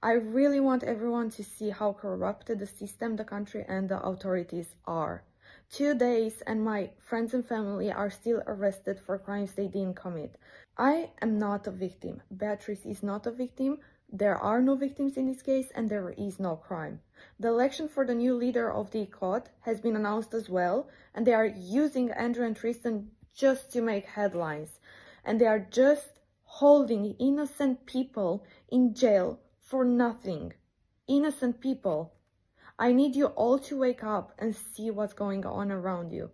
I really want everyone to see how corrupted the system, the country, and the authorities are. Two days and my friends and family are still arrested for crimes they didn't commit. I am not a victim. Beatrice is not a victim. There are no victims in this case and there is no crime. The election for the new leader of the DIICOT has been announced as well and they are using Andrew and Tristan just to make headlines. And they are just holding innocent people in jail for nothing. Innocent people. I need you all to wake up and see what's going on around you.